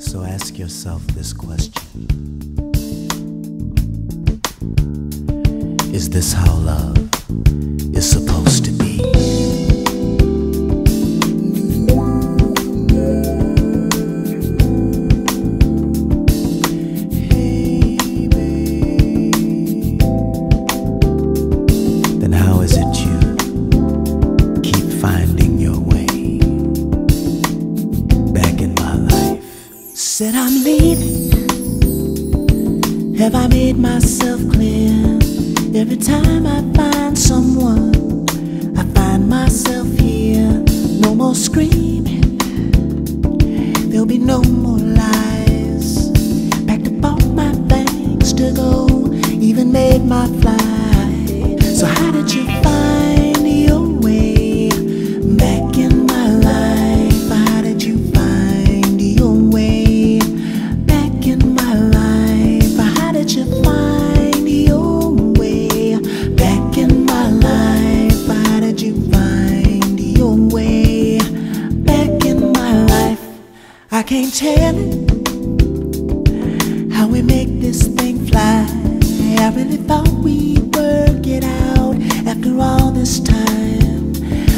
So ask yourself this question. Is this how love is supposed Said I'm leaving. Have I made myself clear? Every time I find someone, I find myself here. No more screaming. There'll be no more lies. Packed up all my things to go. Even made my flight. So how did you can't tell it how we make this thing fly. I really thought we'd work it out after all this time.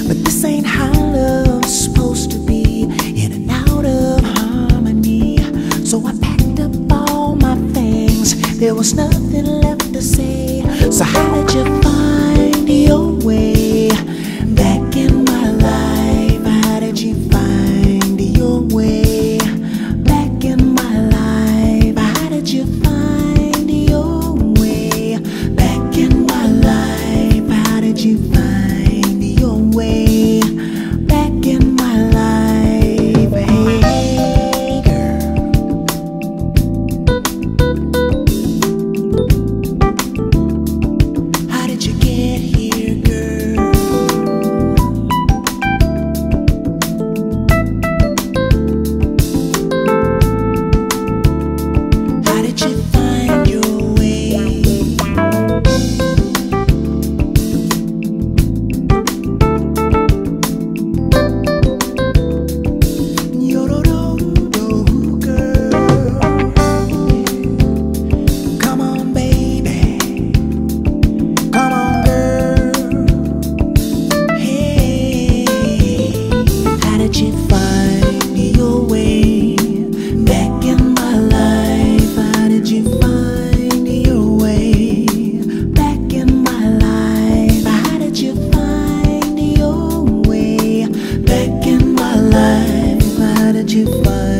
But this ain't how love's supposed to be, in and out of harmony. So I packed up all my things, there was nothing left to say. So, how did you find your way you find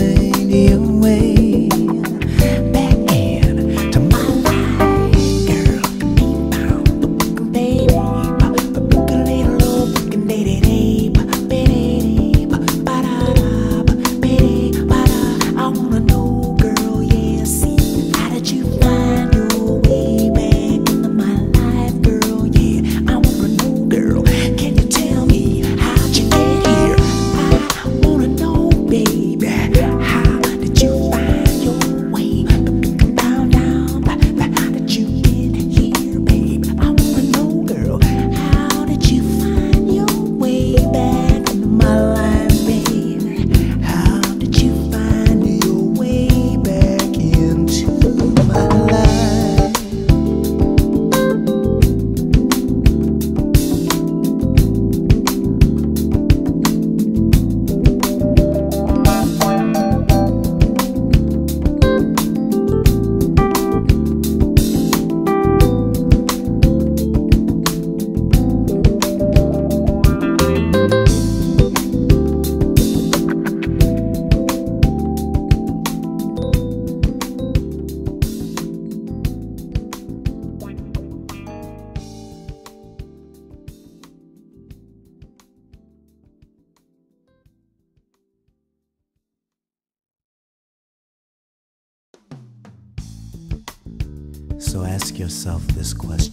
So ask yourself this question.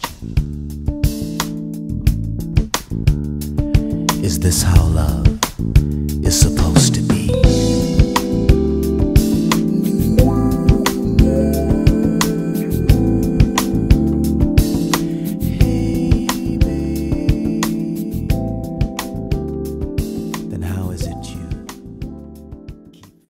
Is this how love is supposed